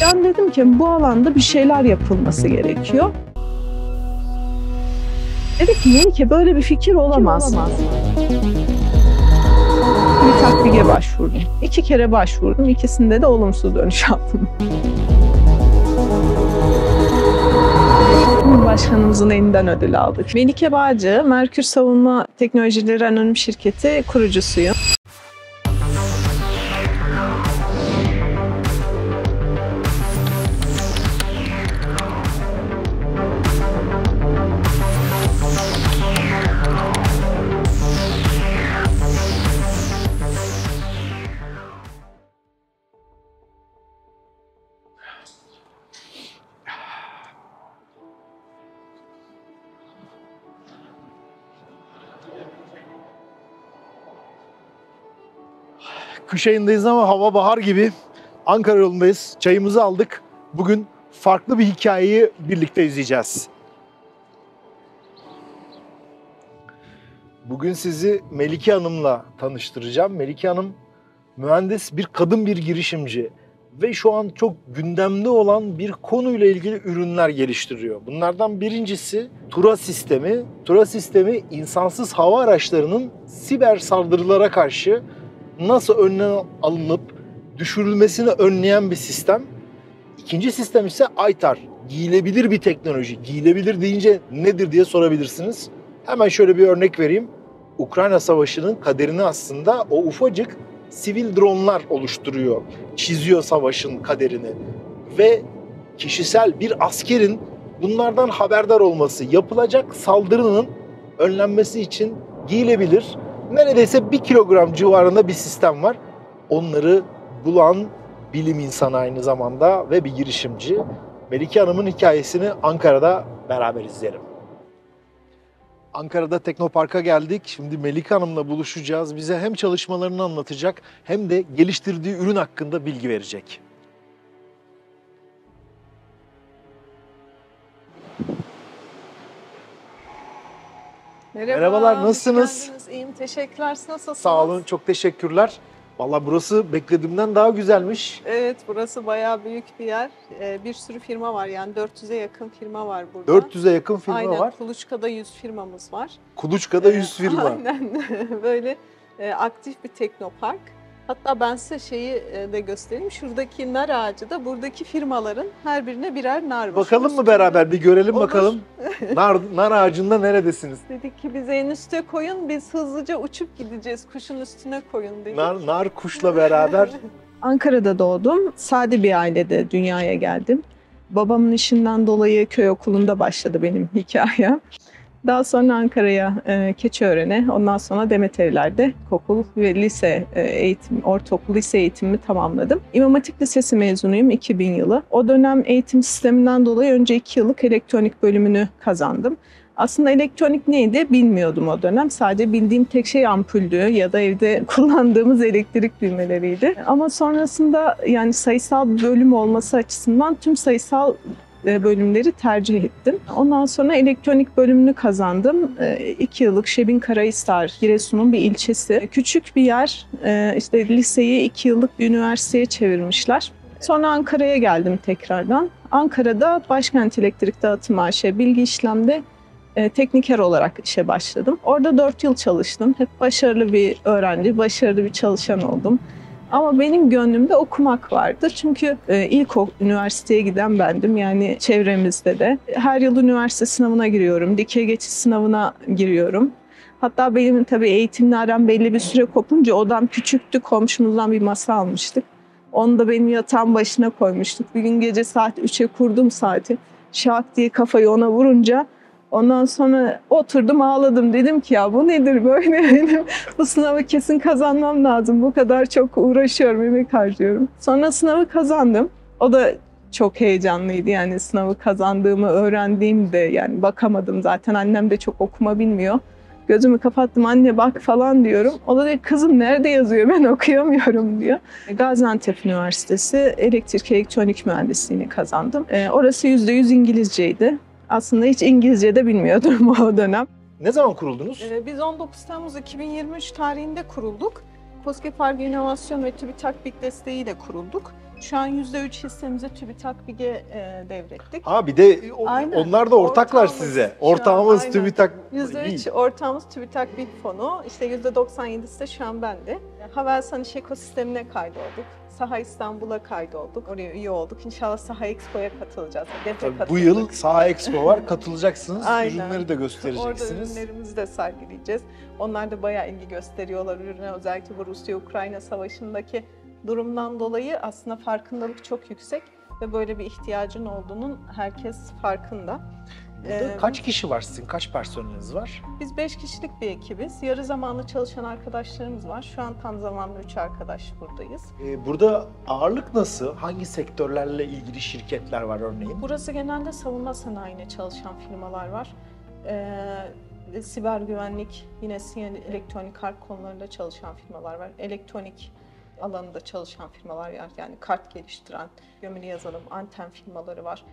Ben dedim ki bu alanda bir şeyler yapılması gerekiyor. Dedi ki Melike böyle bir fikir olamaz. Bir takvige başvurdum. İki kere başvurdum. İkisinde de olumsuz dönüş aldım. Cumhurbaşkanımızın elinden ödül aldık. Melike Bağcı, Merkür Savunma Teknolojileri Anonim Şirketi kurucusuyum. Kış ayındayız ama hava bahar gibi. Ankara yolundayız. Çayımızı aldık. Bugün farklı bir hikayeyi birlikte izleyeceğiz. Bugün sizi Melike Hanım'la tanıştıracağım. Melike Hanım mühendis, bir kadın bir girişimci ve şu an çok gündemde olan bir konuyla ilgili ürünler geliştiriyor. Bunlardan birincisi Tura sistemi. Tura sistemi insansız hava araçlarının siber saldırılara karşı nasıl önlem alınıp düşürülmesini önleyen bir sistem. İkinci sistem ise Aytar. Giyilebilir bir teknoloji. Giyilebilir deyince nedir diye sorabilirsiniz. Hemen şöyle bir örnek vereyim. Ukrayna Savaşı'nın kaderini aslında o ufacık sivil dronlar oluşturuyor. Çiziyor savaşın kaderini. Ve kişisel bir askerin bunlardan haberdar olması, yapılacak saldırının önlenmesi için giyilebilir, neredeyse bir kilogram civarında bir sistem var. Onları bulan bilim insanı aynı zamanda ve bir girişimci. Melike Hanım'ın hikayesini Ankara'da beraber izleyelim. Ankara'da Teknopark'a geldik. Şimdi Melike Hanım'la buluşacağız. Bize hem çalışmalarını anlatacak hem de geliştirdiği ürün hakkında bilgi verecek. Merhaba. Merhabalar, nasılsınız? geldiniz. İyiyim, teşekkürler. Siz nasılsınız? Sağ olun, çok teşekkürler. Vallahi burası beklediğimden daha güzelmiş. Evet, burası bayağı büyük bir yer. Ee, bir sürü firma var yani 400'e yakın firma var burada. 400'e yakın firma Aynen, var. Kuluçka'da 100 firmamız var. Kuluçka'da Ee, 100 firma. Aynen, böyle e, aktif bir teknopark. Hatta ben size şeyi e, de göstereyim. Şuradaki nar ağacı da buradaki firmaların her birine birer nar var. Bakalım mı beraber bir görelim Olur. bakalım. Nar, nar ağacında neredesiniz? Dedik ki bize en üste koyun, biz hızlıca uçup gideceğiz. Kuşun üstüne koyun dedik. Nar, nar kuşla beraber. Ankara'da doğdum. Sade bir ailede dünyaya geldim. Babamın işinden dolayı köy okulunda başladı benim hikayem. Daha sonra Ankara'ya e, Keçiören'e, ondan sonra Demeteriler'de okul ve lise e, eğitim, ortaokul lise eğitimimi tamamladım. İmam Hatip Lisesi mezunuyum 2000 yılı. O dönem eğitim sisteminden dolayı önce 2 yıllık elektronik bölümünü kazandım. Aslında elektronik neydi bilmiyordum o dönem. Sadece bildiğim tek şey ampuldü ya da evde kullandığımız elektrik düğmeleriydi. Ama sonrasında yani sayısal bölüm olması açısından tüm sayısal bölümleri tercih ettim. Ondan sonra elektronik bölümünü kazandım. E, iki yıllık Şebin Karahisar, Giresun'un bir ilçesi. Küçük bir yer. E, İşte liseyi iki yıllık bir üniversiteye çevirmişler. Sonra Ankara'ya geldim tekrardan. Ankara'da Başkent Elektrik Dağıtım AŞ Bilgi İşlem'de e, tekniker olarak işe başladım. Orada 4 yıl çalıştım. Hep başarılı bir öğrenci, başarılı bir çalışan oldum. Ama benim gönlümde okumak vardı. Çünkü e, ilk üniversiteye giden bendim. Yani çevremizde de. Her yıl üniversite sınavına giriyorum. Dikey geçiş sınavına giriyorum. Hatta benim tabii eğitimle aram belli bir süre kopunca odam küçüktü. Komşumuzdan bir masa almıştık. Onu da benim yatağın başına koymuştuk. Bir gün gece saat 3'e kurdum saati. Şak diye kafayı ona vurunca Ondan sonra oturdum ağladım. Dedim ki ya bu nedir böyle benim bu sınavı kesin kazanmam lazım. Bu kadar çok uğraşıyorum, emek harcıyorum. Sonra sınavı kazandım. O da çok heyecanlıydı yani sınavı kazandığımı öğrendiğimde yani bakamadım zaten annem de çok okuma bilmiyor. Gözümü kapattım anne bak falan diyorum. O da diyor kızım nerede yazıyor ben okuyamıyorum diyor. Gaziantep Üniversitesi elektrik elektronik mühendisliğini kazandım. Ee, orası %100 İngilizceydi. Aslında hiç İngilizce de bilmiyordum o dönem. Ne zaman kuruldunuz? Ee, Biz 19 Temmuz 2023 tarihinde kurulduk. COSGAP Arge İnovasyon ve TÜBİTAK BİK desteğiyle kurulduk. Şu an %3 hissemizi TÜBİTAK BİG'e e, devrettik. Ha bir de o- Aynen. onlar da ortaklar Ortağımız size. şu an, Ortağımız aynen. TÜBİTAK. %3 ortağımız TÜBİTAK BİG fonu. İşte %97'si de şu an bende. Havelsan İş Ekosistemi'ne kaydolduk. Saha İstanbul'a kaydolduk. Oraya üye olduk. İnşallah Saha Expo'ya katılacağız. Hedefe Tabii bu katıldık. yıl Saha Expo var. Katılacaksınız. Aynen. Ürünleri de Orada göstereceksiniz. ürünlerimizi de sergileyeceğiz. Onlar da bayağı ilgi gösteriyorlar ürüne. Özellikle bu Rusya-Ukrayna savaşındaki durumdan dolayı aslında farkındalık çok yüksek ve böyle bir ihtiyacın olduğunun herkes farkında. Burada Ee, kaç kişi var sizin? Kaç personeliniz var? Biz 5 kişilik bir ekibiz. Yarı zamanlı çalışan arkadaşlarımız var. Şu an tam zamanlı 3 arkadaş buradayız. Ee, burada ağırlık nasıl? Hangi sektörlerle ilgili şirketler var örneğin? Burası genelde savunma sanayine çalışan firmalar var. Ee, siber güvenlik, yine elektronik harp konularında çalışan firmalar var. Elektronik alanında çalışan firmalar var. Yani kart geliştiren, gömülü yazılım, anten firmaları var.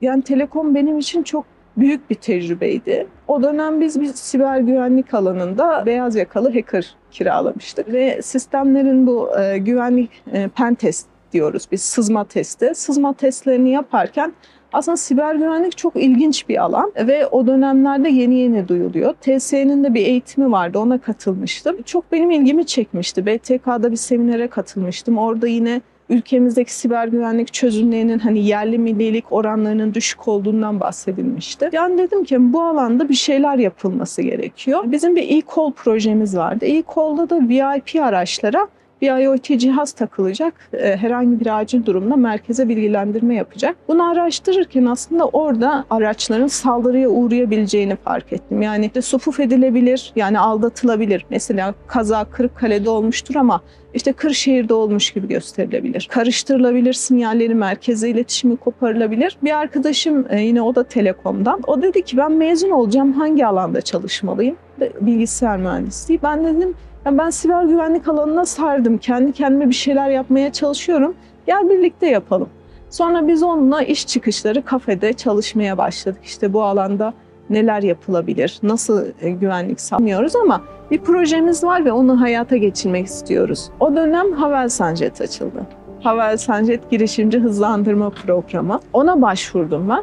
Yani telekom benim için çok büyük bir tecrübeydi. O dönem biz bir siber güvenlik alanında beyaz yakalı hacker kiralamıştık. Ve sistemlerin bu e, güvenlik e, pen test diyoruz biz sızma testi. Sızma testlerini yaparken aslında siber güvenlik çok ilginç bir alan ve o dönemlerde yeni yeni duyuluyor. TSE'nin de bir eğitimi vardı ona katılmıştım. Çok benim ilgimi çekmişti. BTK'da bir seminere katılmıştım. Orada yine ülkemizdeki siber güvenlik çözümlerinin hani yerli millilik oranlarının düşük olduğundan bahsedilmişti. Yani dedim ki bu alanda bir şeyler yapılması gerekiyor. Bizim bir e-call projemiz vardı. E-call'da da VIP araçlara bir IoT cihaz takılacak. Ee, herhangi bir acil durumda merkeze bilgilendirme yapacak. Bunu araştırırken aslında orada araçların saldırıya uğrayabileceğini fark ettim. Yani işte sufuf edilebilir, yani aldatılabilir. Mesela kaza Kırıkkale'de olmuştur ama işte Kırşehir'de olmuş gibi gösterilebilir. Karıştırılabilir, sinyalleri merkeze iletişimi koparılabilir. Bir arkadaşım e, yine o da Telekom'dan. O dedi ki ben mezun olacağım hangi alanda çalışmalıyım? Bilgisayar mühendisliği. Ben dedim ya ben siber güvenlik alanına sardım. Kendi kendime bir şeyler yapmaya çalışıyorum. Gel birlikte yapalım. Sonra biz onunla iş çıkışları kafede çalışmaya başladık. İşte bu alanda neler yapılabilir, nasıl e, güvenlik sağlamıyoruz ama bir projemiz var ve onu hayata geçirmek istiyoruz. O dönem Havel Sanjet açıldı. Havel Sanjet girişimci hızlandırma programı. Ona başvurdum ben.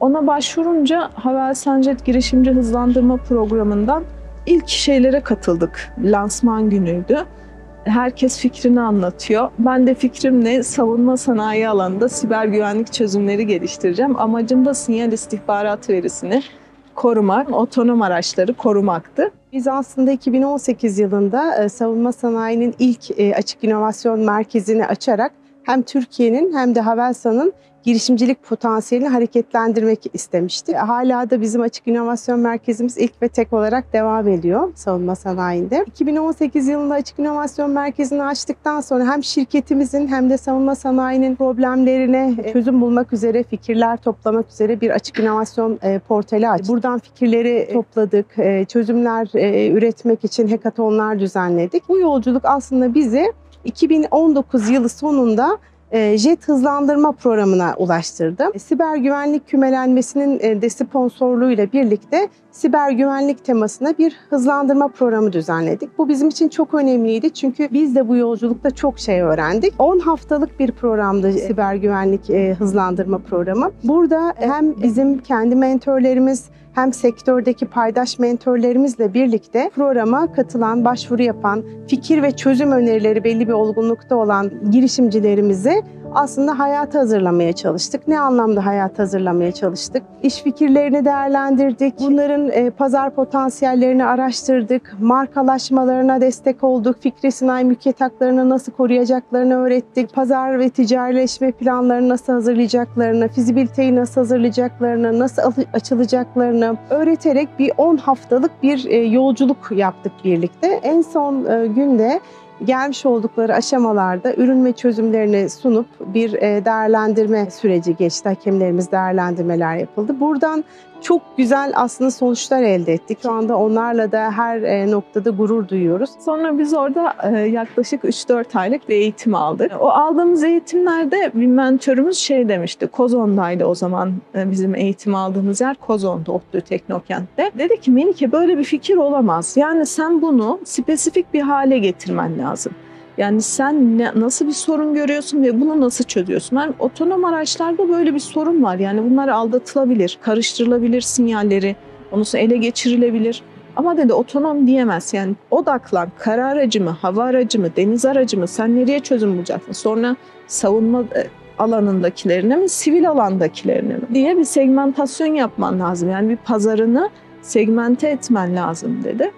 Ona başvurunca Havel Sanjet girişimci hızlandırma programından ilk şeylere katıldık. Lansman günüydü. Herkes fikrini anlatıyor. Ben de fikrimle savunma sanayi alanında siber güvenlik çözümleri geliştireceğim. Amacım da sinyal istihbarat verisini korumak, otonom araçları korumaktı. Biz aslında 2018 yılında e, savunma sanayinin ilk e, açık inovasyon merkezini açarak hem Türkiye'nin hem de Havelsan'ın girişimcilik potansiyelini hareketlendirmek istemiştik. Hala da bizim açık inovasyon merkezimiz ilk ve tek olarak devam ediyor savunma sanayinde. 2018 yılında açık inovasyon merkezini açtıktan sonra hem şirketimizin hem de savunma sanayinin problemlerine çözüm bulmak üzere fikirler toplamak üzere bir açık inovasyon e, portali açtık. Buradan fikirleri topladık, e, çözümler e, üretmek için hackathonlar düzenledik. Bu yolculuk aslında bizi 2019 yılı sonunda e, JET hızlandırma programına ulaştırdı. E, Siber güvenlik kümelenmesinin e, de sponsorluğuyla birlikte siber güvenlik temasına bir hızlandırma programı düzenledik. Bu bizim için çok önemliydi çünkü biz de bu yolculukta çok şey öğrendik. 10 haftalık bir programdı siber güvenlik e, hızlandırma programı. Burada hem bizim kendi mentorlarımız hem sektördeki paydaş mentorlarımızla birlikte programa katılan, başvuru yapan, fikir ve çözüm önerileri belli bir olgunlukta olan girişimcilerimizi aslında hayata hazırlamaya çalıştık. Ne anlamda hayata hazırlamaya çalıştık? İş fikirlerini değerlendirdik. Bunların e, pazar potansiyellerini araştırdık. Markalaşmalarına destek olduk. Fikri sanayi mülkiyet nasıl koruyacaklarını öğrettik. Pazar ve ticarileşme planlarını nasıl hazırlayacaklarını, fizibiliteyi nasıl hazırlayacaklarını, nasıl açılacaklarını öğreterek bir 10 haftalık bir e, yolculuk yaptık birlikte. En son e, günde gelmiş oldukları aşamalarda ürün ve çözümlerini sunup bir e, değerlendirme süreci geçti. Hakemlerimiz değerlendirmeler yapıldı. Buradan çok güzel aslında sonuçlar elde ettik. Şu anda onlarla da her e, noktada gurur duyuyoruz. Sonra biz orada e, yaklaşık 3-4 aylık bir eğitim aldık. O aldığımız eğitimlerde bir mentörümüz şey demişti. Kozon'daydı o zaman e, bizim eğitim aldığımız yer Kozon'da, ODTÜ Teknokent'te. Dedi ki Melike böyle bir fikir olamaz. Yani sen bunu spesifik bir hale getirmen lazım. Yani sen ne, nasıl bir sorun görüyorsun ve bunu nasıl çözüyorsun? Yani otonom araçlarda böyle bir sorun var. Yani bunlar aldatılabilir, karıştırılabilir sinyalleri, onu ele geçirilebilir. Ama dedi otonom diyemez. Yani odaklan kara aracı mı, hava aracı mı, deniz aracı mı sen nereye çözüm bulacaksın? Sonra savunma e, alanındakilerine mi, sivil alandakilerine mi diye bir segmentasyon yapman lazım. Yani bir pazarını segmente etmen lazım dedi.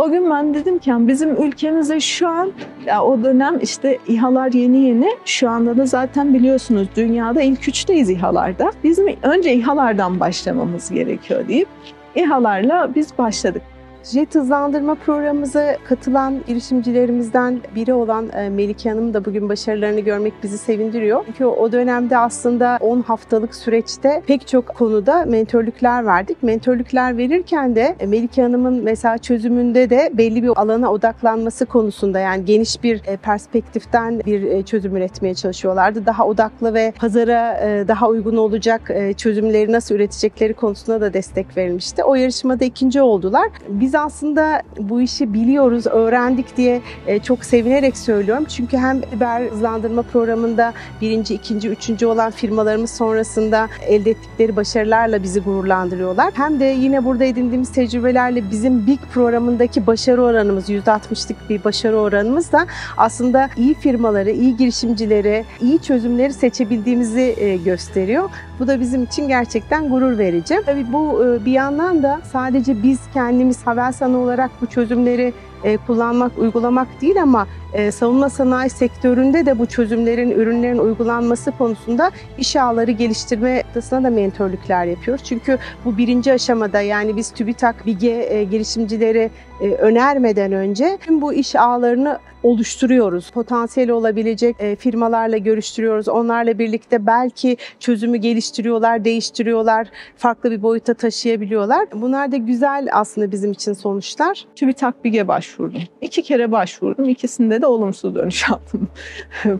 O gün ben dedim ki bizim ülkemizde şu an ya o dönem işte İHA'lar yeni yeni şu anda da zaten biliyorsunuz dünyada ilk üçteyiz İHA'larda. Bizim önce İHA'lardan başlamamız gerekiyor deyip İHA'larla biz başladık. Jet hızlandırma programımıza katılan girişimcilerimizden biri olan e, Melike Hanım da bugün başarılarını görmek bizi sevindiriyor. Çünkü o dönemde aslında 10 haftalık süreçte pek çok konuda mentörlükler verdik. Mentörlükler verirken de e, Melike Hanım'ın mesela çözümünde de belli bir alana odaklanması konusunda yani geniş bir e, perspektiften bir çözüm üretmeye çalışıyorlardı. Daha odaklı ve pazara daha uygun olacak çözümleri nasıl üretecekleri konusunda da destek verilmişti. O yarışmada ikinci oldular. Biz biz aslında bu işi biliyoruz, öğrendik diye e, çok sevinerek söylüyorum. Çünkü hem biber hızlandırma programında birinci, ikinci, üçüncü olan firmalarımız sonrasında elde ettikleri başarılarla bizi gururlandırıyorlar. Hem de yine burada edindiğimiz tecrübelerle bizim BIG programındaki başarı oranımız, %60'lık bir başarı oranımız da aslında iyi firmaları, iyi girişimcileri, iyi çözümleri seçebildiğimizi e, gösteriyor. Bu da bizim için gerçekten gurur verici. Tabii bu e, bir yandan da sadece biz kendimiz Havelsan olarak bu çözümleri e, kullanmak, uygulamak değil ama e, savunma sanayi sektöründe de bu çözümlerin, ürünlerin uygulanması konusunda iş ağları geliştirme noktasına da mentörlükler yapıyoruz. Çünkü bu birinci aşamada yani biz TÜBİTAK, BİGE girişimcileri önermeden önce tüm bu iş ağlarını oluşturuyoruz. Potansiyeli olabilecek e, firmalarla görüştürüyoruz. Onlarla birlikte belki çözümü geliştiriyorlar, değiştiriyorlar, farklı bir boyuta taşıyabiliyorlar. Bunlar da güzel aslında bizim için sonuçlar. TÜBİTAK BİG'e başvurdum. İki kere başvurdum. İkisinde de olumsuz dönüş aldım.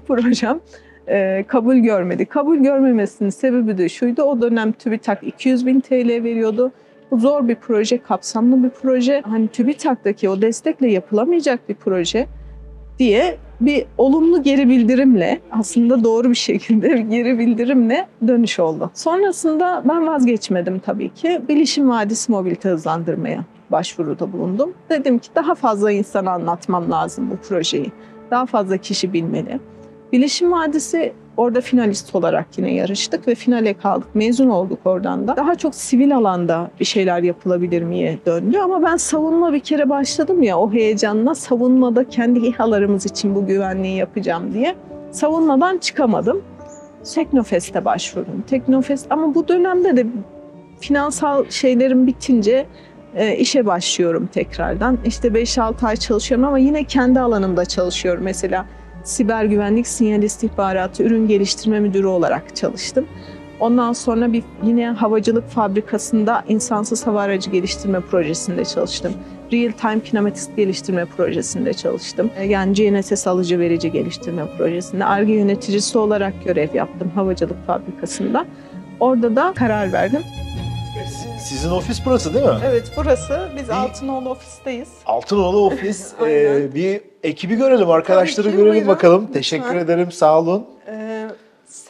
Projem e, kabul görmedi. Kabul görmemesinin sebebi de şuydu. O dönem TÜBİTAK 200 bin TL veriyordu. Bu zor bir proje, kapsamlı bir proje. Hani TÜBİTAK'taki o destekle yapılamayacak bir proje diye bir olumlu geri bildirimle aslında doğru bir şekilde bir geri bildirimle dönüş oldu. Sonrasında ben vazgeçmedim tabii ki. Bilişim Vadisi mobilite hızlandırmaya başvuruda bulundum. Dedim ki daha fazla insana anlatmam lazım bu projeyi. Daha fazla kişi bilmeli. Bilişim Vadisi orada finalist olarak yine yarıştık ve finale kaldık. Mezun olduk oradan da. Daha çok sivil alanda bir şeyler yapılabilir miye döndü ama ben savunma bir kere başladım ya o heyecanla savunmada kendi İHA'larımız için bu güvenliği yapacağım diye. Savunmadan çıkamadım. Teknofest'e başvurdum. Teknofest ama bu dönemde de finansal şeylerim bitince e, işe başlıyorum tekrardan. İşte 5-6 ay çalışıyorum ama yine kendi alanımda çalışıyorum. Mesela siber güvenlik sinyal istihbaratı ürün geliştirme müdürü olarak çalıştım. Ondan sonra bir yine havacılık fabrikasında insansız hava aracı geliştirme projesinde çalıştım. Real Time Kinematics geliştirme projesinde çalıştım. E, yani GNSS alıcı verici geliştirme projesinde. ARGE yöneticisi olarak görev yaptım havacılık fabrikasında. Orada da karar verdim. Sizin ofis burası değil mi? Evet burası. Biz bir, Altınoğlu ofisteyiz. Altınoğlu ofis. ee, bir ekibi görelim, arkadaşları görelim buyurun. bakalım. Teşekkür ederim, sağ olun. Ee,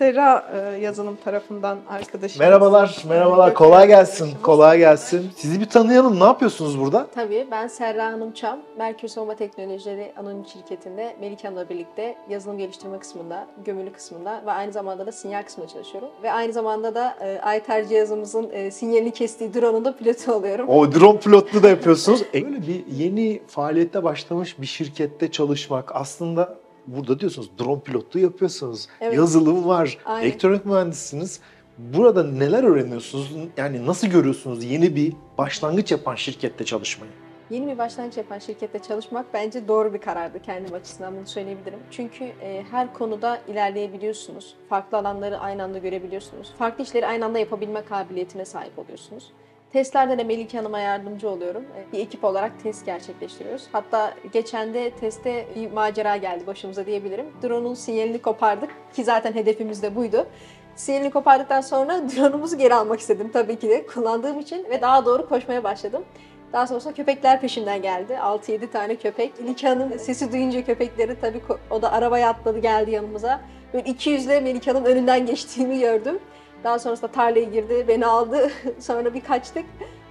Sera e, yazılım tarafından arkadaşım. Merhabalar, merhabalar. Kolay gelsin, kolay gelsin. Sizi bir tanıyalım. Ne yapıyorsunuz burada? Tabii, ben Serra Hanım Çam. Merkür Savunma Teknolojileri Anonim Şirketi'nde Melike Hanım'la birlikte yazılım geliştirme kısmında, gömülü kısmında ve aynı zamanda da sinyal kısmında çalışıyorum. Ve aynı zamanda da e, Ayter cihazımızın e, sinyalini kestiği drone'un da pilotu oluyorum. O drone pilotlu da yapıyorsunuz. e, böyle bir yeni faaliyette başlamış bir şirkette çalışmak aslında burada diyorsunuz drone pilotluğu yapıyorsunuz. Evet. Yazılım var. Aynen. Elektronik mühendisiniz. Burada neler öğreniyorsunuz? Yani nasıl görüyorsunuz yeni bir başlangıç yapan şirkette çalışmayı? Yeni bir başlangıç yapan şirkette çalışmak bence doğru bir karardı kendim açısından bunu söyleyebilirim. Çünkü e, her konuda ilerleyebiliyorsunuz. Farklı alanları aynı anda görebiliyorsunuz. Farklı işleri aynı anda yapabilme kabiliyetine sahip oluyorsunuz. Testlerde de Melike Hanım'a yardımcı oluyorum. Bir ekip olarak test gerçekleştiriyoruz. Hatta geçen de testte bir macera geldi başımıza diyebilirim. Drone'un sinyalini kopardık ki zaten hedefimiz de buydu. Sinyalini kopardıktan sonra drone'umuzu geri almak istedim tabii ki de kullandığım için ve daha doğru koşmaya başladım. Daha sonrasında köpekler peşinden geldi. 6-7 tane köpek. Melike Hanım sesi duyunca köpekleri tabii o da arabaya atladı geldi yanımıza. Böyle 200'le Melike Hanım önünden geçtiğimi gördüm. Daha sonrasında tarlaya girdi, beni aldı. Sonra bir kaçtık.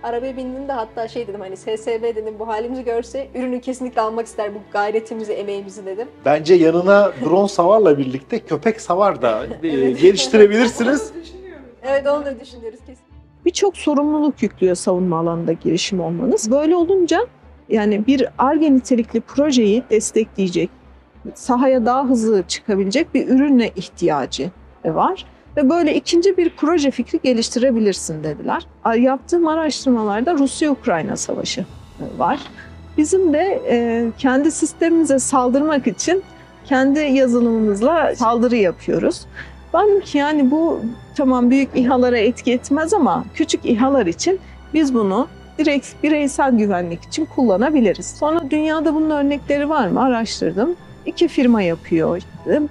Arabaya bindiğimde hatta şey dedim hani SSB dedim bu halimizi görse ürünü kesinlikle almak ister bu gayretimizi, emeğimizi dedim. Bence yanına drone savarla birlikte köpek savar da e, geliştirebilirsiniz. Evet onu da düşünüyoruz kesin. birçok sorumluluk yüklüyor savunma alanında girişim olmanız. Böyle olunca yani bir ARGE nitelikli projeyi destekleyecek, sahaya daha hızlı çıkabilecek bir ürüne ihtiyacı var. Ve böyle ikinci bir proje fikri geliştirebilirsin dediler. Yaptığım araştırmalarda Rusya-Ukrayna savaşı var. Bizim de e, kendi sistemimize saldırmak için kendi yazılımımızla saldırı yapıyoruz. Ben ki yani bu tamam büyük İHA'lara etki etmez ama küçük İHA'lar için biz bunu direkt bireysel güvenlik için kullanabiliriz. Sonra dünyada bunun örnekleri var mı? Araştırdım. İki firma yapıyor.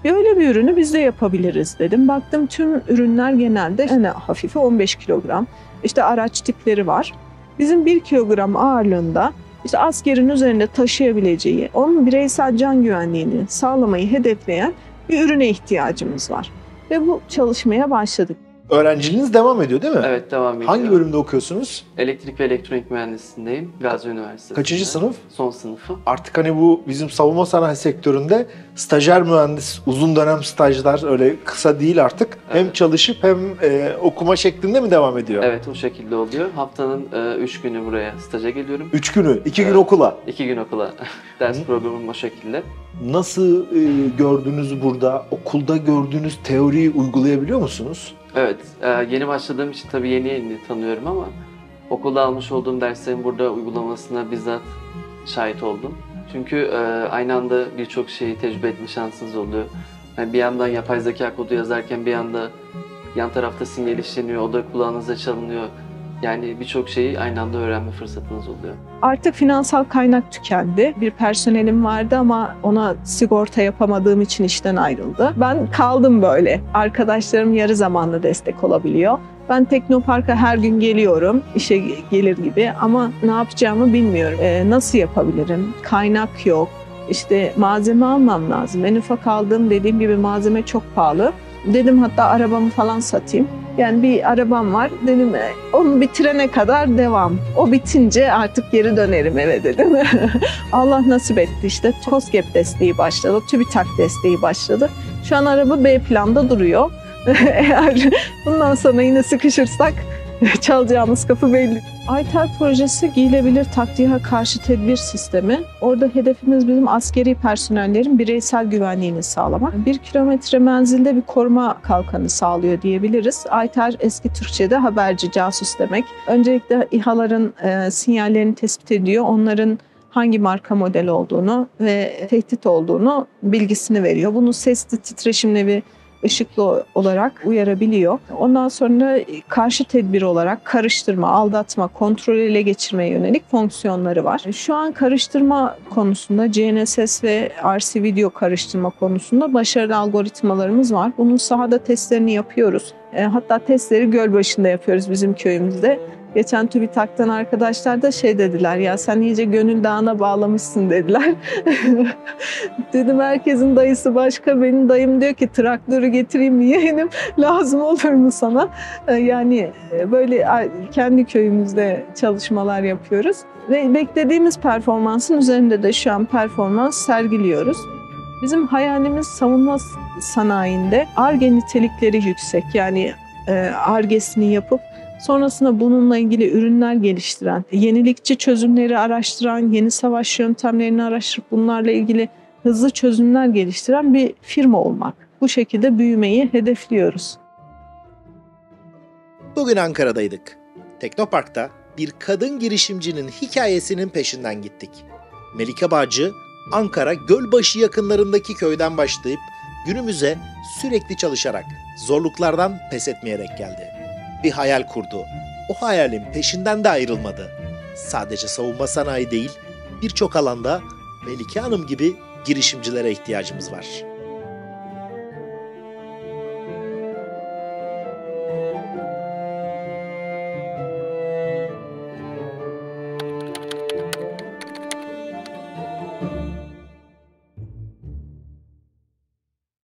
Böyle bir ürünü biz de yapabiliriz dedim. Baktım tüm ürünler genelde en hafifi 15 kilogram. İşte araç tipleri var. Bizim 1 kilogram ağırlığında işte askerin üzerinde taşıyabileceği, onun bireysel can güvenliğini sağlamayı hedefleyen bir ürüne ihtiyacımız var. Ve bu çalışmaya başladık. Öğrenciliğiniz devam ediyor değil mi? Evet devam ediyor. Hangi bölümde okuyorsunuz? Elektrik ve elektronik mühendisliğindeyim. Gazi Üniversitesi'nde. Kaçıncı sınıf? Son sınıfı. Artık hani bu bizim savunma sanayi sektöründe stajyer mühendis, uzun dönem stajlar öyle kısa değil artık. Hem Evet. çalışıp hem e, okuma şeklinde mi devam ediyor? Evet o şekilde oluyor. Haftanın 3 günü buraya staja geliyorum. Üç günü, iki gün Evet. okula. 2 gün okula. Ders programım o şekilde. Nasıl e, gördünüz burada? Okulda gördüğünüz teoriyi uygulayabiliyor musunuz? Evet e, yeni başladığım için tabii yeni yeni tanıyorum ama okulda almış olduğum derslerin burada uygulamasına bizzat şahit oldum. Çünkü e, aynı anda birçok şeyi tecrübe etme şansınız oluyor. Yani bir yandan yapay zeka kodu yazarken bir yanda yan tarafta sinyal işleniyor, o da kulağınıza çalınıyor. Yani birçok şeyi aynı anda öğrenme fırsatınız oluyor. Artık finansal kaynak tükendi. Bir personelim vardı ama ona sigorta yapamadığım için işten ayrıldı. Ben kaldım böyle. Arkadaşlarım yarı zamanlı destek olabiliyor. Ben Teknopark'a her gün geliyorum, işe gelir gibi ama ne yapacağımı bilmiyorum. Ee, nasıl yapabilirim? Kaynak yok. İşte malzeme almam lazım. En ufak aldığım dediğim gibi malzeme çok pahalı. Dedim hatta arabamı falan satayım. Yani bir arabam var. Dedim e, onu bitirene kadar devam. O bitince artık geri dönerim eve dedim. Allah nasip etti işte. TOSGAP desteği başladı. TÜBİTAK desteği başladı. Şu an araba B planda duruyor. Eğer bundan sonra yine sıkışırsak çalacağımız kapı belli. Aytar projesi giyilebilir taktiğe karşı tedbir sistemi. Orada hedefimiz bizim askeri personellerin bireysel güvenliğini sağlamak. Bir kilometre menzilde bir koruma kalkanı sağlıyor diyebiliriz. Aytar eski Türkçe'de haberci, casus demek. Öncelikle İHA'ların e, sinyallerini tespit ediyor. Onların hangi marka model olduğunu ve tehdit olduğunu bilgisini veriyor. Bunu sesli titreşimli bir ışıklı olarak uyarabiliyor. Ondan sonra karşı tedbir olarak karıştırma, aldatma, kontrol ele geçirmeye yönelik fonksiyonları var. Şu an karıştırma konusunda GNSS ve RC video karıştırma konusunda başarılı algoritmalarımız var. Bunun sahada testlerini yapıyoruz. E, Hatta testleri göl başında yapıyoruz bizim köyümüzde. Geçen TÜBİTAK'tan arkadaşlar da şey dediler ya sen iyice gönül dağına bağlamışsın dediler. Dedim herkesin dayısı başka. Benim dayım diyor ki traktörü getireyim yeğenim lazım olur mu sana? Ee, Yani e, böyle kendi köyümüzde çalışmalar yapıyoruz. Ve beklediğimiz performansın üzerinde de şu an performans sergiliyoruz. Bizim hayalimiz savunma sanayinde ARGE nitelikleri yüksek. Yani ARGE'sini yapıp Sonrasında bununla ilgili ürünler geliştiren, yenilikçi çözümleri araştıran, yeni savaş yöntemlerini araştırıp bunlarla ilgili hızlı çözümler geliştiren bir firma olmak. Bu şekilde büyümeyi hedefliyoruz. Bugün Ankara'daydık. Teknopark'ta bir kadın girişimcinin hikayesinin peşinden gittik. Melike Bağcı, Ankara Gölbaşı yakınlarındaki köyden başlayıp günümüze sürekli çalışarak, zorluklardan pes etmeyerek geldi. Bir hayal kurdu. O hayalin peşinden de ayrılmadı. Sadece savunma sanayi değil, birçok alanda Melike Hanım gibi girişimcilere ihtiyacımız var.